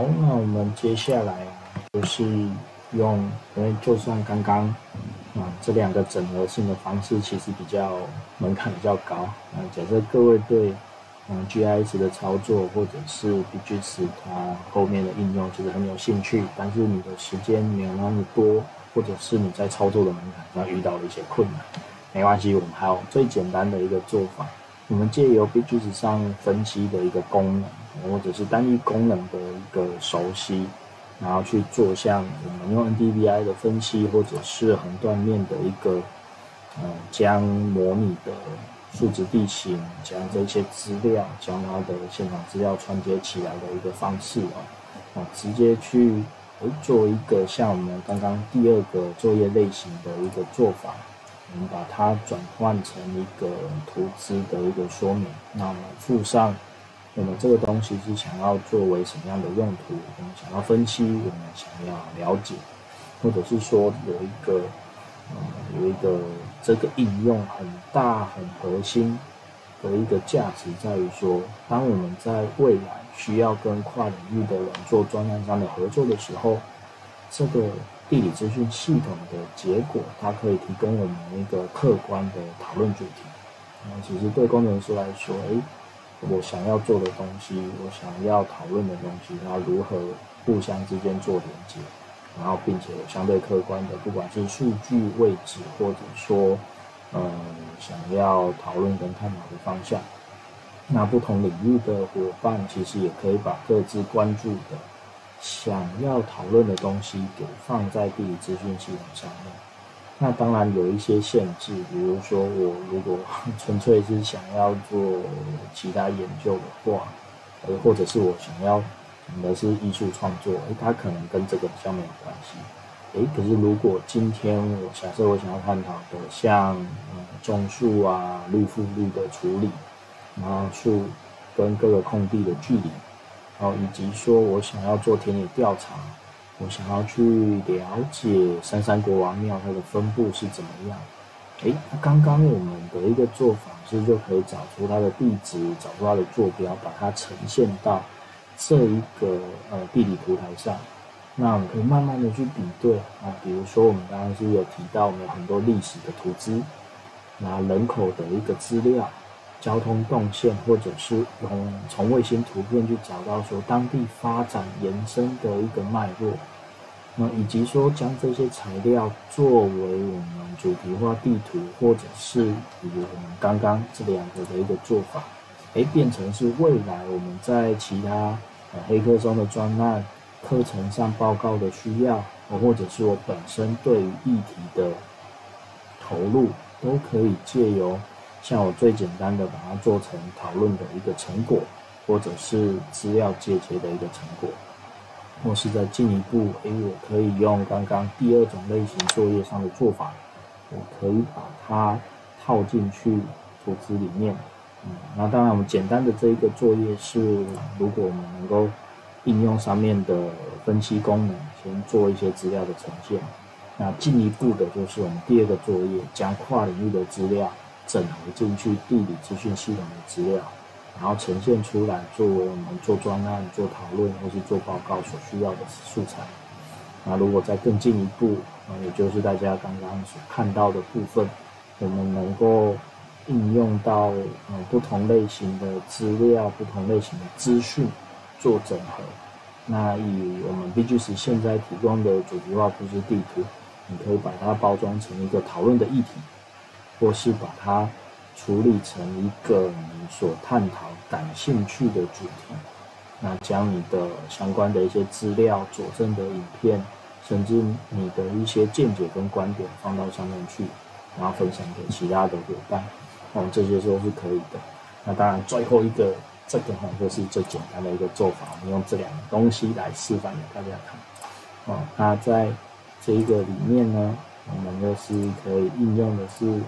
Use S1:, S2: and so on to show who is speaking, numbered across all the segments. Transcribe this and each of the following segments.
S1: 好，那我们接下来就是用，因为就算刚刚啊这两个整合性的方式其实比较门槛比较高啊，假设各位对嗯 GIS 的操作或者是 BGS 它后面的应用其实很有兴趣，但是你的时间没有那么多，或者是你在操作的门槛上遇到了一些困难，没关系，我们还有最简单的一个做法，我们借由 BGS 上分析的一个功能。或者是单一功能的一个熟悉，然后去做像我们用 NDVI 的分析，或者是横断面的一个，呃，将模拟的数值地形，将这些资料，将它的现场资料串接起来的一个方式啊，啊，直接去做一个像我们刚刚第二个作业类型的一个做法，我们把它转换成一个图资的一个说明，那我们附上。我们这个东西是想要作为什么样的用途？我们想要分析，我们想要了解，或者是说有一个，呃，有一个这个应用很大、很核心的一个价值，在于说，当我们在未来需要跟跨领域的人做专案上的合作的时候，这个地理资讯系统的结果，它可以提供我们一个客观的讨论主题。那其实对工程师来说，诶。我想要做的东西，我想要讨论的东西，然后如何互相之间做连接，然后并且有相对客观的，不管是数据位置，或者说，嗯，想要讨论跟探讨的方向，那不同领域的伙伴其实也可以把各自关注的、想要讨论的东西给放在地理资讯系统上面。那当然有一些限制，比如说我如果 纯粹是想要做其他研究的话，呃，或者是我想要的是艺术创作，诶，它可能跟这个比较没有关系。诶，可是如果今天我假设我想要探讨的像嗯种树啊、绿覆率的处理，然后树跟各个空地的距离，然后以及说我想要做田野调查。我想要去了解三山国王庙它的分布是怎么样？诶，刚刚我们的一个做法是就可以找出它的地址，找出它的坐标，把它呈现到这一个呃地理图台上。那我们可以慢慢的去比对啊，比如说我们刚刚是有提到我们有很多历史的图资，拿人口的一个资料、交通动线，或者是用从卫星图片去找到说当地发展延伸的一个脉络。那以及说将这些材料作为我们主题化地图，或者是比如我们刚刚这两个的一个做法，诶，变成是未来我们在其他呃黑客中的专案课程上报告的需要，或者是我本身对于议题的投入，都可以借由像我最简单的把它做成讨论的一个成果，或者是资料借接的一个成果。或是在进一步，诶，我可以用刚刚第二种类型作业上的做法，我可以把它套进去组织里面。嗯，那当然，我们简单的这一个作业是，如果我们能够应用上面的分析功能，先做一些资料的呈现。那进一步的就是我们第二个作业，将跨领域的资料整合进去地理资讯系统的资料。然后呈现出来，作为我们做专案、做讨论或是做报告所需要的素材。那如果再更进一步，啊，也就是大家刚刚所看到的部分，我们能够应用到呃不同类型的资料、不同类型的资讯做整合。那以我们 BGS 现在提供的主题化布置地图，你可以把它包装成一个讨论的议题，或是把它。处理成一个你所探讨、感兴趣的主题，那将你的相关的一些资料、佐证的影片，甚至你的一些见解跟观点放到上面去，然后分享给其他的伙伴，哦，这些都是可以的。那当然，最后一个这个哈，就是最简单的一个做法，我们用这两个东西来示范给大家看。哦，那在这一个里面呢，我们就是可以应用的是。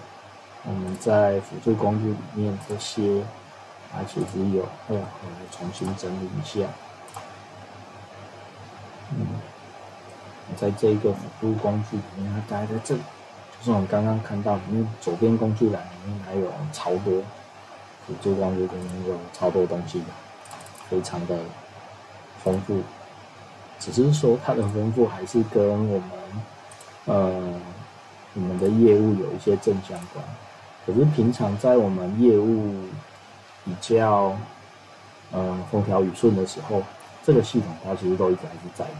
S1: 我们在辅助工具里面这些，它其实有，哎呀，我们重新整理一下。嗯，在这一个辅助工具里面，它大概在这，就是我们刚刚看到，因为左边工具栏里面还有超多辅助工具里面有超多东西的，非常的丰富。只是说它的丰富还是跟我们呃我们的业务有一些正相关。可是平常在我们业务比较呃风调雨顺的时候，这个系统它其实都一直还是在的，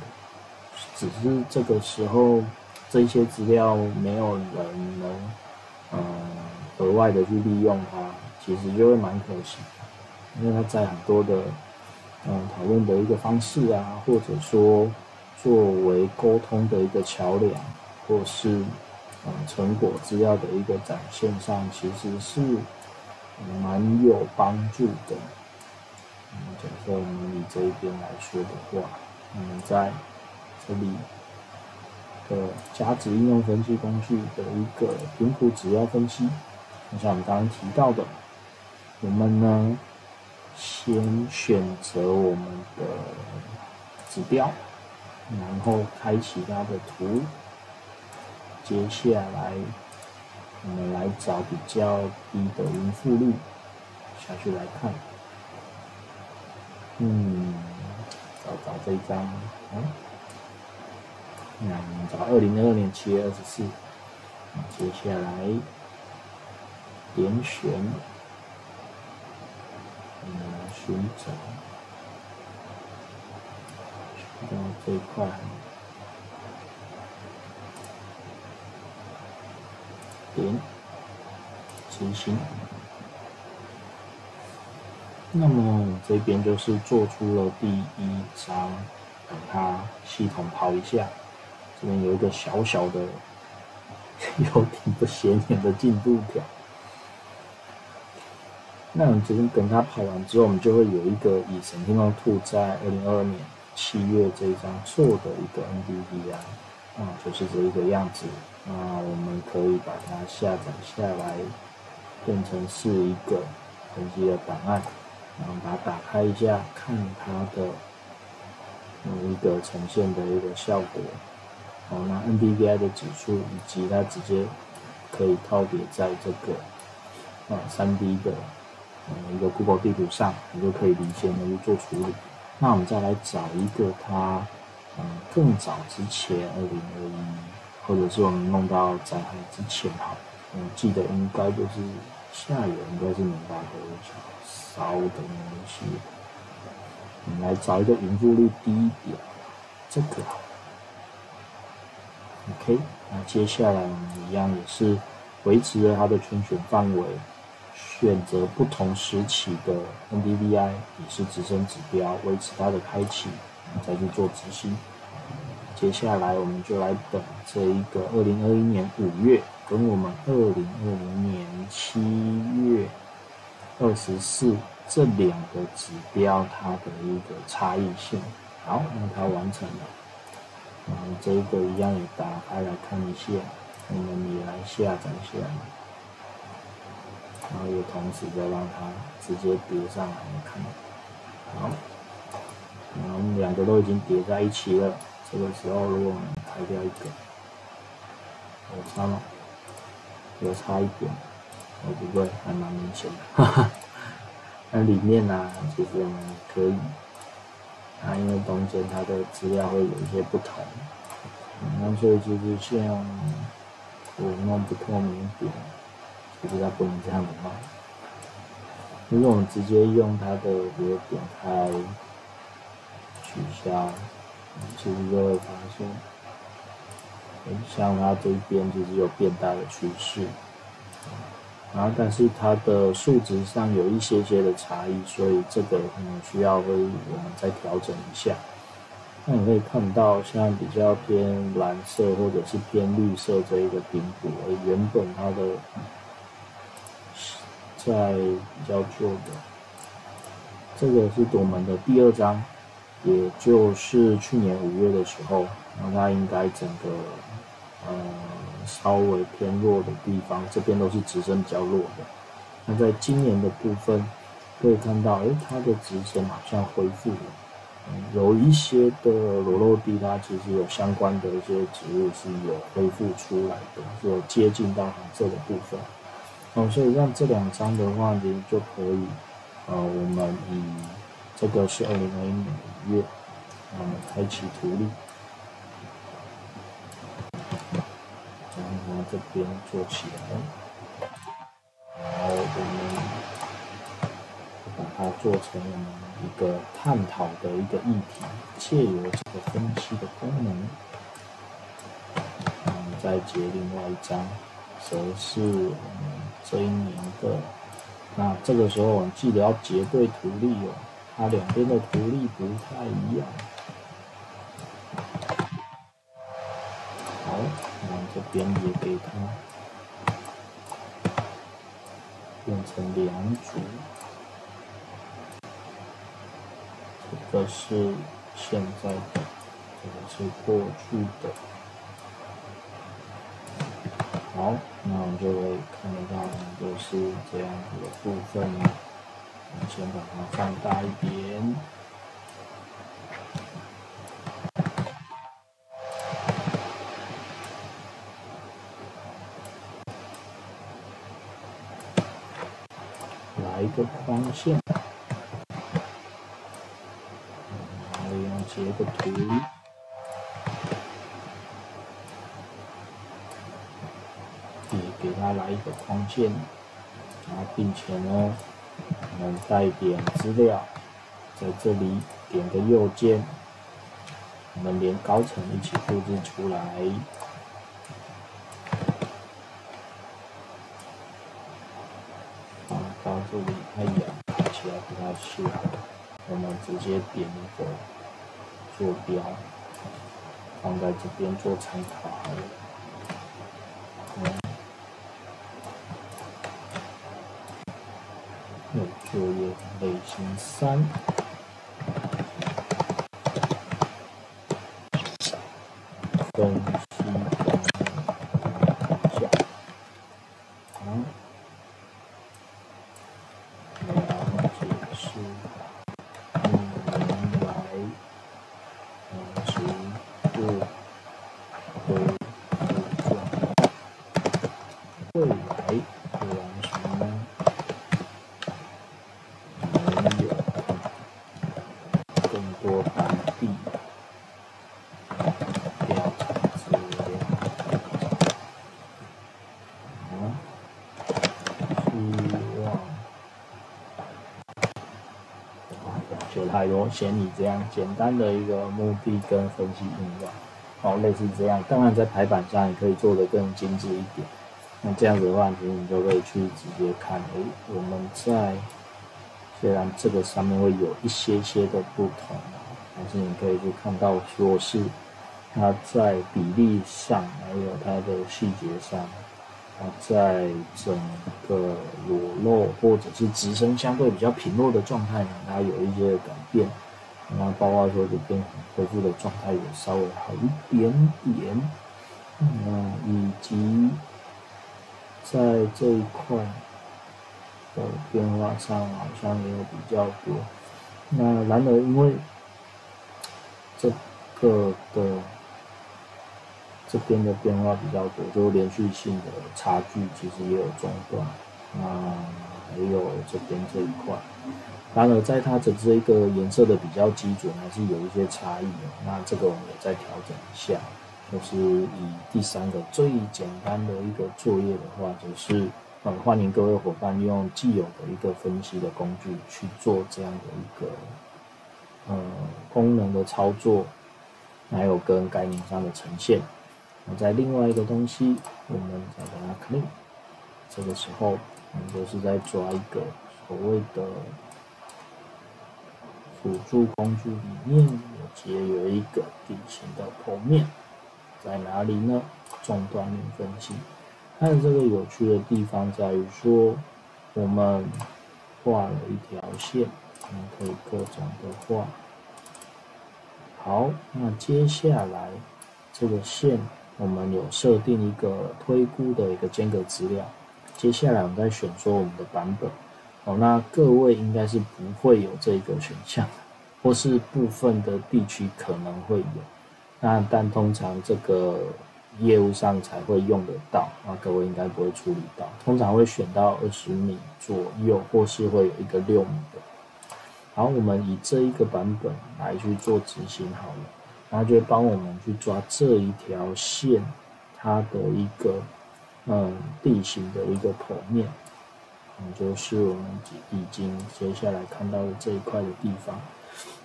S1: 只是这个时候这些资料没有人能呃额外的去利用它，其实就会蛮可惜，因为它在很多的。嗯，讨论的一个方式啊，或者说作为沟通的一个桥梁，或是嗯成果资料的一个展现上，其实是蛮有帮助的。嗯，假设我们以这一边来说的话，我们在这里的价值应用分析工具的一个频谱指标分析，就像我们刚刚提到的，我们呢。先选择我们的指标，然后开启它的图。接下来，我们来找比较低的匀复率下去来看。嗯，找找这一张，嗯，那我们找二零二二年七月二十四。接下来点选。我们来寻找，寻找这一块，点执行。那么这边就是做出了第一张，等它系统跑一下，这边有一个小小的、有点不显眼的进度条。那我们只是等它跑完之后，我们就会有一个以神经光兔在二零二二年七月这一张做的一个 NDVI，啊，就是这一个样子。那我们可以把它下载下来，变成是一个分析的档案，然后把它打开一下，看它的一个呈现的一个效果。好，那 NDVI 的指数以及它直接可以套叠在这个啊三 D 的。呃，一个 Google 地图上，你就可以离线的去做处理。那我们再来找一个它，嗯，更早之前，二零二一，或者是我们弄到灾害之前哈，我记得应该就是下游应该是能发的烧的东西。我们来找一个匀速率低一点，这个。OK，那接下来我们一样也是维持了它的圈选范围。选择不同时期的 NDVI 也是直升指标，维持它的开启，再去做执行。接下来我们就来等这一个二零二一年五月跟我们二零二零年七月二十四这两个指标它的一个差异性。好，那它完成了。我们这个一样也打开来看一下，我们也来下载下来。然后也同时的让它直接叠上来看，好，然后两个都已经叠在一起了。这个时候，如果我们开掉一个，有差吗？有差一点，哦不会，还蛮明显的。哈哈，那里面呢，其实我们可以，啊，因为中间它的资料会有一些不同，那所以就是像我弄不透明一点。其实它不能这样子卖。如果我们直接用它的，比如点开取消，其实就会发现，像它这边其实有变大的趋势，然后但是它的数值上有一些些的差异，所以这个可能需要会我们再调整一下。那你可以看到，像比较偏蓝色或者是偏绿色这一个顶部，而原本它的。在比较旧的，这个是我们的第二章，也就是去年五月的时候，那它应该整个呃稍微偏弱的地方，这边都是直升比较弱的。那在今年的部分，可以看到，哎，它的直升好像恢复了，有一些的裸露地，它其实有相关的一些植物是有恢复出来的，有接近到红色的部分。哦，所以像这两张的话，其实就可以，呃，我们以这个是二零二一年五月，我们开启图例，然后这边做起来，然后我们把它做成我们一个探讨的一个议题，借由这个分析的功能，嗯，再接另外一张，则是我们这一年的。那这个时候我们记得要结对图例哦，它两边的图例不太一样。好，那这边也给它变成两组，这个是现在的，这个是过去的。好，那我们就会看得到，就是这样子的部分。我先把它放大一点，来一个框线，然后用截个图。给它来一个框线，然后并且呢，我们带点资料，在这里点个右键，我们连高层一起复制出来。啊，到这里太阳看起来不太适合，我们直接点一个坐标，放在这边做参考。作业类型三。太多，嫌你这样简单的一个目的跟分析应用，哦，类似这样。当然，在排版上你可以做得更精致一点。那这样子的话，其实你就可以去直接看。诶，我们在虽然这个上面会有一些些的不同，但是你可以去看到说是它在比例上，还有它的细节上。在整个裸露或者是直身相对比较平落的状态呢，它有一些改变。那包括说这边恢复的状态也稍微好一点点。那以及在这一块的变化上好像也有比较多。那然而因为这个的。这边的变化比较多，就连续性的差距其实也有中断，那还有这边这一块，当然而在它的这一个颜色的比较基准还是有一些差异的，那这个我们也再调整一下，就是以第三个最简单的一个作业的话，就是呃欢迎各位伙伴用既有的一个分析的工具去做这样的一个呃功能的操作，还有跟概念上的呈现。那在另外一个东西，我们再把它 clean。这个时候，我们就是在抓一个所谓的辅助工具里面，我也有一个底型的剖面，在哪里呢？中断面分析。它的这个有趣的地方在于说，我们画了一条线，我们可以各种的画。好，那接下来这个线。我们有设定一个推估的一个间隔资料，接下来我们再选说我们的版本。哦，那各位应该是不会有这个选项，或是部分的地区可能会有。那但通常这个业务上才会用得到，那各位应该不会处理到。通常会选到二十米左右，或是会有一个六米的。好，我们以这一个版本来去做执行好了，然后就会帮我们去抓这一条线它的一个嗯地形的一个剖面，嗯，就是我们已经接下来看到的这一块的地方。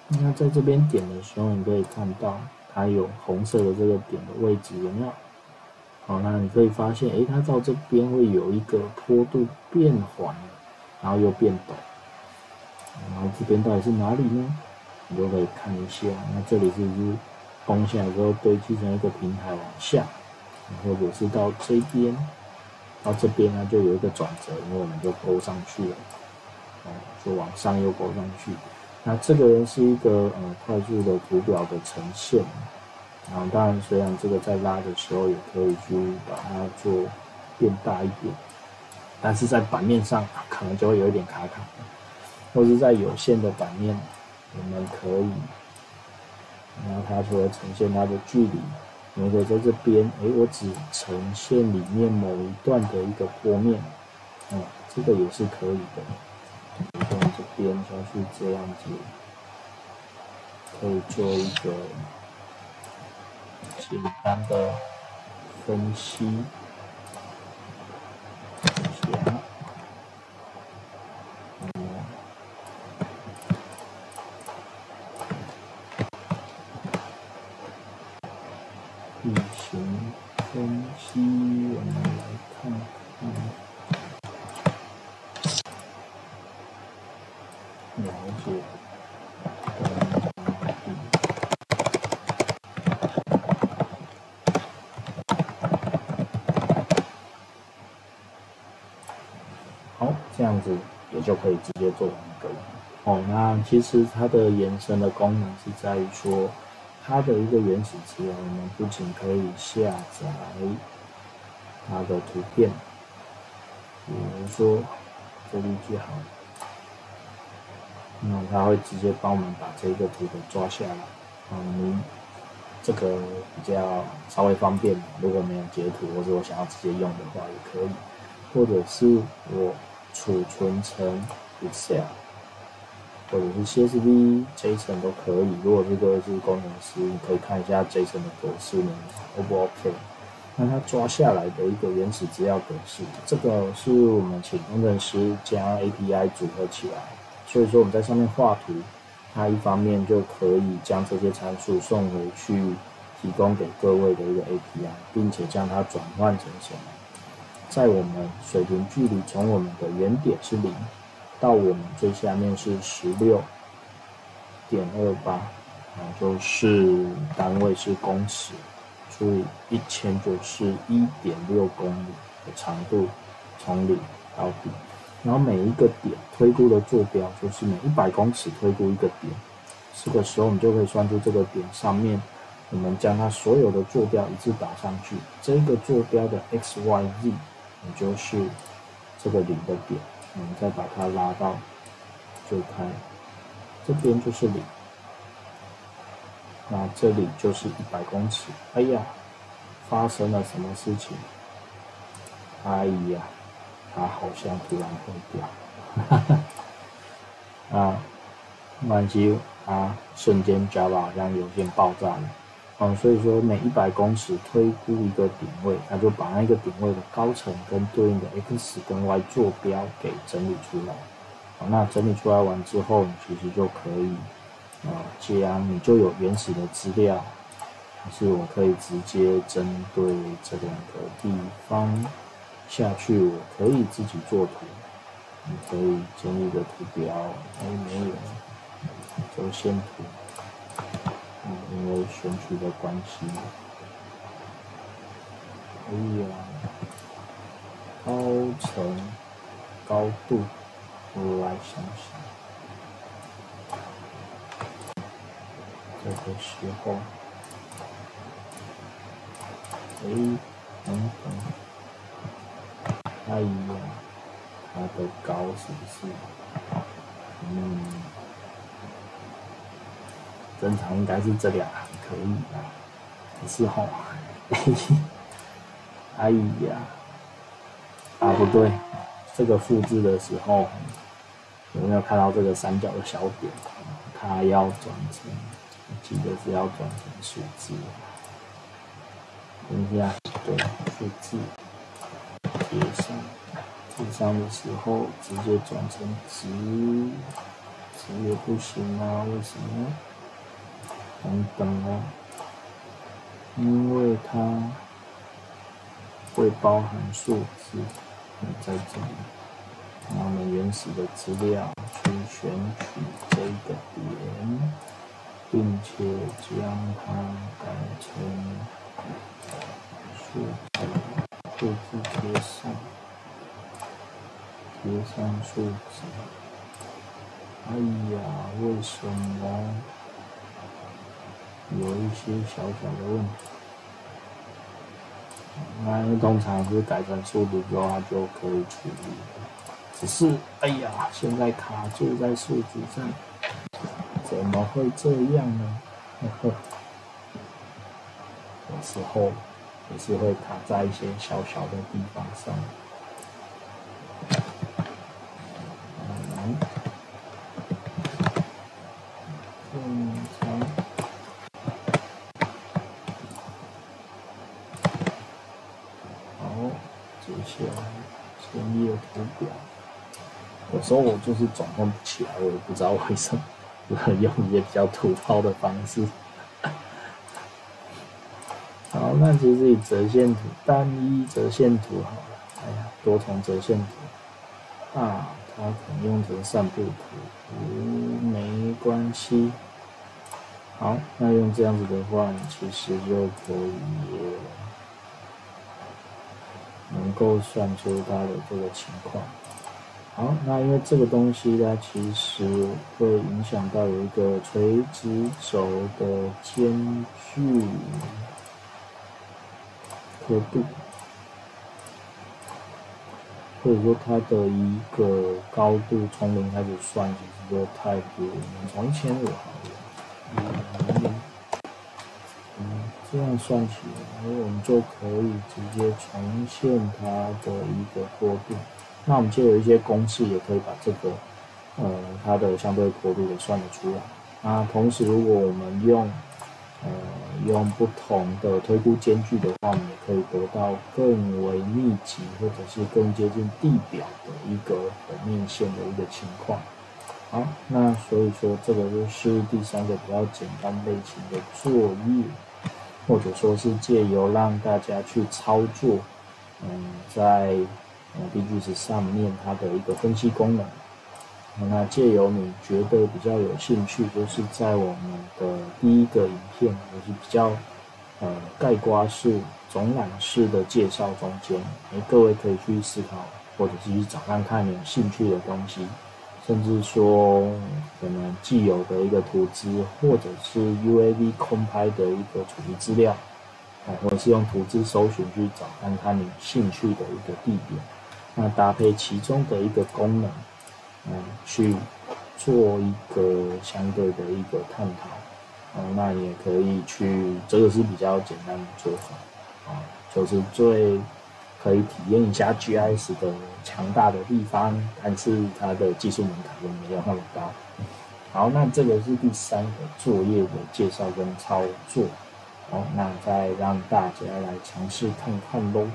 S1: 那在这边点的时候，你可以看到它有红色的这个点的位置有没有？好，那你可以发现，诶，它到这边会有一个坡度变缓了，然后又变陡，然后这边到底是哪里呢？你都可以看一下。那这里是不是是崩下来之后堆积成一个平台往下？或者是到这边，到这边呢就有一个转折，因为我们就勾上去了，哦，就往上又勾上去。那这个是一个呃快速的图表的呈现。然后当然，虽然这个在拉的时候也可以去把它做变大一点，但是在版面上可能就会有一点卡卡，或是在有限的版面，我们可以，然后它除了呈现它的距离，如果在这边，哎，我只呈现里面某一段的一个坡面，啊，这个也是可以的。从这边就是这样子，可以做一个。简单的分析一下，地形分析，我们来看看，了解。好，这样子也就可以直接做完一个了。哦，那其实它的延伸的功能是在于说，它的一个原始资料，我们不仅可以下载它的图片，比如说这里就好，那它会直接帮我们把这个图给抓下来。嗯，这个比较稍微方便，如果没有截图，或者我想要直接用的话，也可以，或者是我。储存成 Excel 或者是 CSV、JSON 都可以。如果这个是工程师，你可以看一下 JSON 的格式呢，O 不 OK？那它抓下来的一个原始资料格式，这个是我们请工程师将 API 组合起来。所以说我们在上面画图，它一方面就可以将这些参数送回去，提供给各位的一个 API，并且将它转换成什么？在我们水平距离从我们的原点是零，到我们最下面是十六点二八，啊，就是单位是公尺，所以一千就是一点六公里的长度，从零到底，然后每一个点推估的坐标就是每一百公尺推估一个点，这个时候你就可以算出这个点上面，我们将它所有的坐标一致打上去，这个坐标的 x y z。也就是这个零的点，我们再把它拉到最开，这边就是零，那这里就是一百公尺。哎呀，发生了什么事情？哎呀，它好像突然会掉，哈哈，啊，满机啊，瞬间 Java 好像有点爆炸了。嗯，所以说每一百公尺推估一个点位，那就把那个点位的高层跟对应的 x 跟 y 坐标给整理出来。好，那整理出来完之后，其实就可以，呃，将你就有原始的资料，是我可以直接针对这两个地方下去，我可以自己做图，你可以建立个图表，哎，没有，轴线图。因为选取的关系，可以啊，高层高度，我来想想，这个时候，哎，等等，哎呀，它的高是不是？嗯。正常应该是这两行可以吧，不是吼？哎呀，啊不对，这个复制的时候，有没有看到这个三角的小点？它要转成，记得是要转成数字。等一下，对，数字贴上，贴上的时候直接转成值，值也不行啊？为什么？等等啊，因为它会包含数字，在这里，拿我们原始的资料去选取这个点，并且将它改成。数字，数字贴上，贴上数字。哎呀，为什么有一些小小的问题？那通常是改成数字之后，它就可以处理。只是，哎呀，现在卡住在数字上，怎么会这样呢？呵呵。有时候也是会卡在一些小小的地方上。嗯，好，接下来先列图表。有时候我就是转换不起来，我也不知道为什么，用一些比较土炮的方式。好，那其实以折线图，单一折线图好了。哎呀，多重折线图啊，它可能用成散布图，没关系。好，那用这样子的话，你其实就可以能够算出它的这个情况。好，那因为这个东西呢，其实会影响到有一个垂直轴的间距。刻度，或者说它的一个高度，从零开始算，其实就太多。我们从一千五好了，嗯，嗯，这样算起来，我们就可以直接重现它的一个坡度。那我们就有一些公式，也可以把这个，呃，它的相对坡度给算得出来。那同时，如果我们用呃，用不同的推估间距的话，我们也可以得到更为密集或者是更接近地表的一个本面线的一个情况。好，那所以说这个就是第三个比较简单类型的作业，或者说是借由让大家去操作，嗯，在呃 B G S 上面它的一个分析功能。那借由你觉得比较有兴趣，就是在我们的第一个影片，也是比较呃概括式、总览式的介绍中间，哎，各位可以去思考，或者是去找看看你有兴趣的东西，甚至说可能既有的一个图资，或者是 UAV 空拍的一个处理资料，啊，或者是用图资搜寻去找看看你兴趣的一个地点，那搭配其中的一个功能。嗯，去做一个相对的一个探讨，嗯，那也可以去，这个是比较简单的做法，啊，就是最可以体验一下 GIS 的强大的地方，但是它的技术门槛又没有那么高。好，那这个是第三个作业的介绍跟操作，好，那再让大家来尝试看看喽。